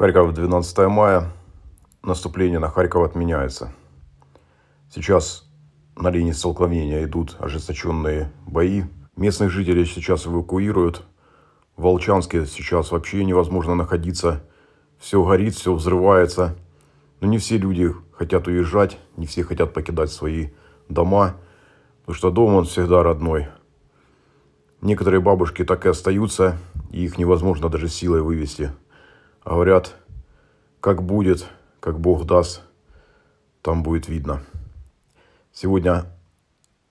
Харьков, 12 мая. Наступление на Харьков отменяется. Сейчас на линии столкновения идут ожесточенные бои. Местных жителей сейчас эвакуируют. В Волчанске сейчас вообще невозможно находиться. Все горит, все взрывается. Но не все люди хотят уезжать, не все хотят покидать свои дома. Потому что дом он всегда родной. Некоторые бабушки так и остаются, и их невозможно даже силой вывести. Говорят, как будет, как Бог даст, там будет видно. Сегодня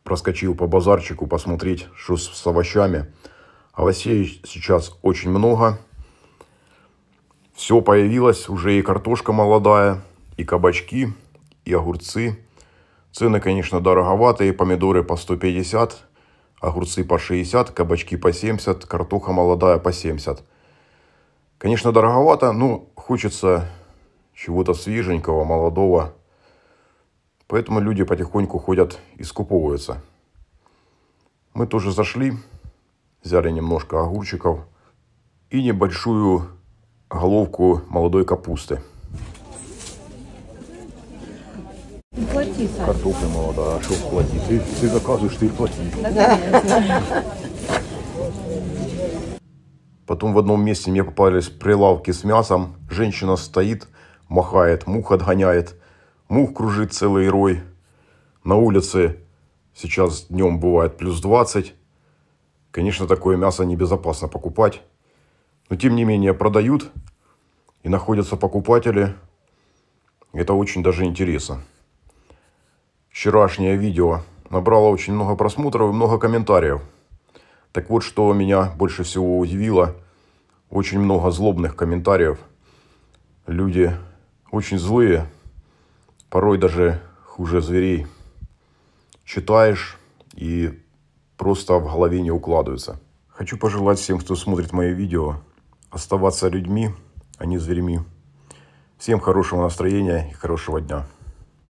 проскочил по базарчику посмотреть, что с овощами. Овощей сейчас очень много. Все появилось, уже и картошка молодая, и кабачки, и огурцы. Цены, конечно, дороговатые. Помидоры по 150, огурцы по 60, кабачки по 70, картоха молодая по 70. Конечно, дороговато, но хочется чего-то свеженького, молодого. Поэтому люди потихоньку ходят и скуповываются. Мы тоже зашли, взяли немножко огурчиков и небольшую головку молодой капусты. Плати, Саш. Картофля молодая, а что платить? Ты, ты заказываешь, ты и плати. Потом в одном месте мне попались прилавки с мясом. Женщина стоит, махает, мух отгоняет. Мух кружит целый рой. На улице сейчас днем бывает плюс 20. Конечно, такое мясо небезопасно покупать. Но тем не менее продают и находятся покупатели. Это очень даже интересно. Вчерашнее видео набрало очень много просмотров и много комментариев. Так вот, что меня больше всего удивило, очень много злобных комментариев. Люди очень злые, порой даже хуже зверей. Читаешь и просто в голове не укладывается. Хочу пожелать всем, кто смотрит мои видео, оставаться людьми, а не зверьми. Всем хорошего настроения и хорошего дня.